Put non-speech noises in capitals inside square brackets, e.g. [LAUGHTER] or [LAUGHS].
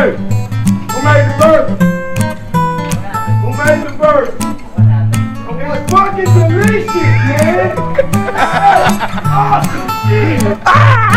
Who made the burger? Who made the burger? It's fucking delicious, man. [LAUGHS] Oh, ah!